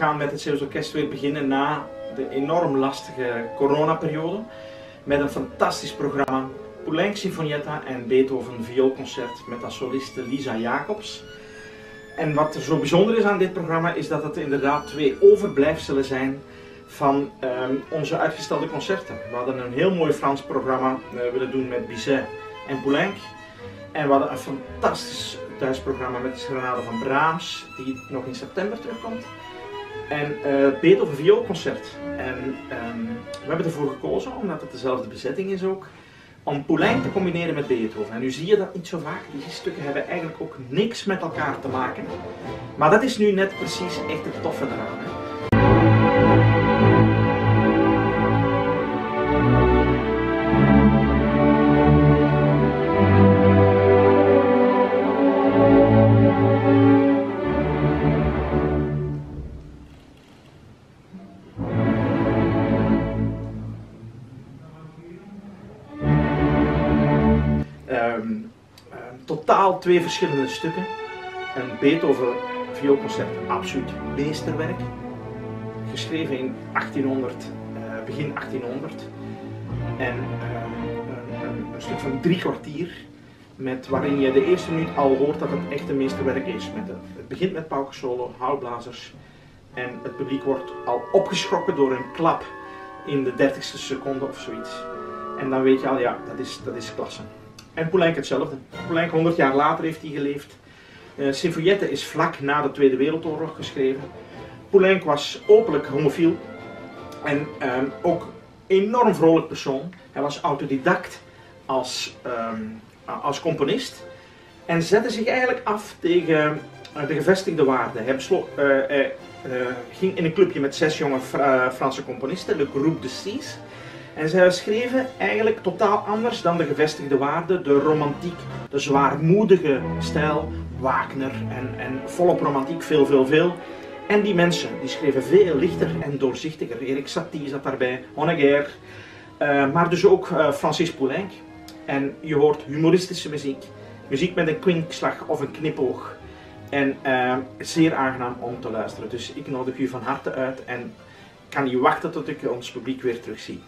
gaan met het Zeeuws Orkest weer beginnen na de enorm lastige coronaperiode. Met een fantastisch programma. Poulenc Sinfonietta en Beethoven Vioolconcert met als soliste Lisa Jacobs. En wat er zo bijzonder is aan dit programma is dat het inderdaad twee overblijfselen zijn van ehm, onze uitgestelde concerten. We hadden een heel mooi Frans programma uh, willen doen met Bizet en Poulenc. En we hadden een fantastisch thuisprogramma met de Serenade van Brahms, die nog in september terugkomt. En uh, Beethoven vioolconcert. En um, we hebben ervoor gekozen, omdat het dezelfde bezetting is ook, om Poulenc te combineren met Beethoven. En nu zie je dat niet zo vaak. Die stukken hebben eigenlijk ook niks met elkaar te maken. Maar dat is nu net precies echt het toffe eraan. Um, um, totaal twee verschillende stukken. Een Beethoven vioolconcert, absoluut meesterwerk. Geschreven in 1800, uh, begin 1800. En um, een, een, stuk van drie kwartier, met, waarin je de eerste minuut al hoort dat het echt een meesterwerk is. Met het begint met paukensolo, houtblazers. En het publiek wordt al opgeschrokken door een klap in de dertigste seconde of zoiets. En dan weet je al, ja, dat is, dat is klasse. En Poulenc hetzelfde. Poulenc 100 jaar later heeft hij geleefd. Uh, is vlak na de Tweede Wereldoorlog geschreven. Poulenc was openlijk homofiel en um, ook enorm vrolijk persoon. Hij was autodidact als, um, als componist en zette zich eigenlijk af tegen uh, de gevestigde waarden. Hij, hij ging in een clubje met zes jonge Fra Franse componisten, Le Groupe de Six. En zij schreven eigenlijk totaal anders dan de gevestigde waarden, de romantiek, de zwaarmoedige stijl, Wagner en, en volop romantiek, veel, veel, veel. En die mensen, die schreven veel lichter en doorzichtiger. Erik Satie zat daarbij, Honegger, uh, maar dus ook uh, Francis Poulenc. En je hoort humoristische muziek, muziek met een kwinkslag of een knipoog. En uh, zeer aangenaam om te luisteren. Dus ik nodig u van harte uit en kan niet wachten tot ik ons publiek weer terugzie.